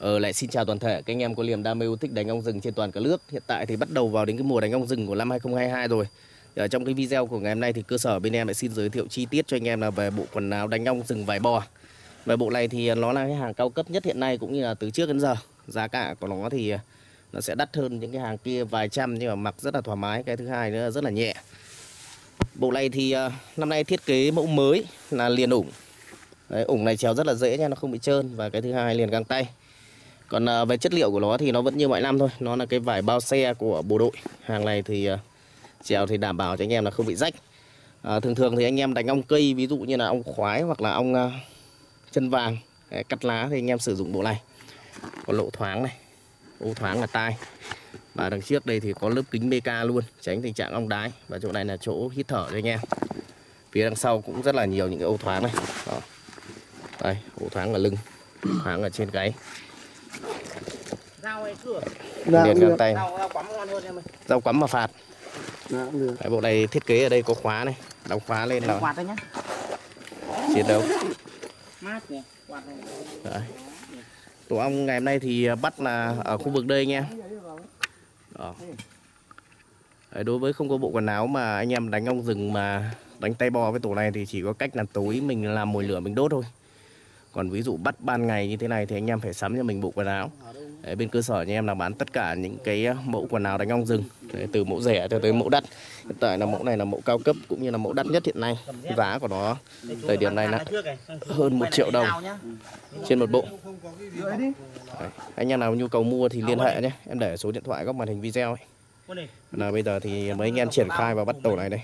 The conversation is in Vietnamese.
Ờ, lại xin chào toàn thể các anh em có niềm đam mê yêu thích đánh ong rừng trên toàn cả nước. Hiện tại thì bắt đầu vào đến cái mùa đánh ong rừng của năm 2022 rồi. Ở trong cái video của ngày hôm nay thì cơ sở bên em lại xin giới thiệu chi tiết cho anh em là về bộ quần áo đánh ong rừng vải bò. Về bộ này thì nó là cái hàng cao cấp nhất hiện nay cũng như là từ trước đến giờ. Giá cả của nó thì nó sẽ đắt hơn những cái hàng kia vài trăm nhưng mà mặc rất là thoải mái. Cái thứ hai nữa là rất là nhẹ. Bộ này thì ờ, năm nay thiết kế mẫu mới là liền ủng. Đấy, ủng này trèo rất là dễ nha, nó không bị trơn và cái thứ hai liền găng tay. Còn à, về chất liệu của nó thì nó vẫn như mọi năm thôi, nó là cái vải bao xe của bộ đội. Hàng này thì à, trèo thì đảm bảo cho anh em là không bị rách. À, thường thường thì anh em đánh ong cây ví dụ như là ong khoái hoặc là ong uh, chân vàng Đấy, cắt lá thì anh em sử dụng bộ này. Có lỗ thoáng này, ô thoáng là tai. Và đằng trước đây thì có lớp kính BK luôn, tránh tình trạng ong đái. Và chỗ này là chỗ hít thở cho anh em. Phía đằng sau cũng rất là nhiều những cái ô thoáng này. Đó. Đây, ô thoáng ở lưng, thoáng ở trên gáy. Rau hay cửa? Dạ, Liền cũng găng tay. Rau, rau quắm ngon hơn em ơi. Rau quắm mà phạt. Dạ, cũng được. Đấy, bộ này thiết kế ở đây có khóa này, đóng khóa lên là Quạt đây nhá. chiến đấu. Mát nhỉ. Quạt này. Đấy. Tổ ong ngày hôm nay thì bắt là ở khu vực đây anh em. Đó. Đấy, đối với không có bộ quần áo mà anh em đánh ong rừng mà đánh tay bò với tổ này thì chỉ có cách là tối mình làm mồi lửa mình đốt thôi. Còn ví dụ bắt ban ngày như thế này thì anh em phải sắm cho mình bộ quần áo. Đấy, bên cơ sở nhà em là bán tất cả những cái ờ, mẫu quần áo đánh ong rừng Đấy, từ mẫu rẻ cho tới mẫu đắt. Hiện tại là mẫu này là mẫu cao cấp cũng như là mẫu đắt nhất hiện nay. Giá của nó thời điểm này là hơn một triệu đồng trên một bộ. Đấy. Anh em nào nhu cầu mua thì liên hệ nhé. Em để số điện thoại góc màn hình video ấy. Là bây giờ thì mấy anh em triển khai và bắt tổ này đây.